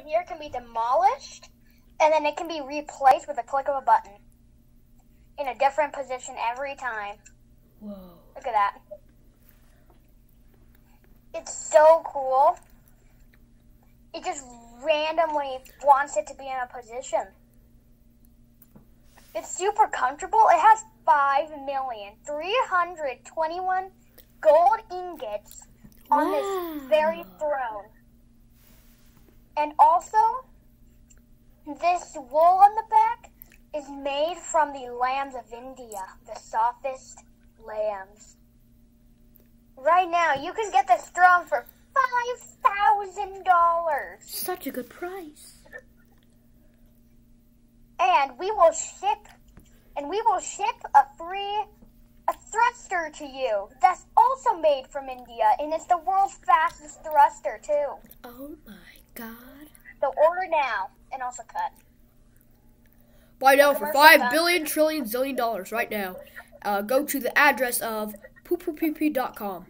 right here can be demolished, and then it can be replaced with a click of a button in a different position every time. Whoa. Look at that. It's so cool. It just randomly wants it to be in a position. It's super comfortable. It has 5,321 gold ingots on Wow. this very throne. And also, this wool on the back is made from the lambs of India, the softest lambs. Right now, you can get this throne for $5,000. Such a good price. And we will ship, and we will ship a free, a thruster to you. That's also made from India, and it's the world's fastest thruster too. Oh my god. So order now, and also cut. Buy now for five billion trillion zillion dollars right now. Uh, go to the address of poopoopp.com.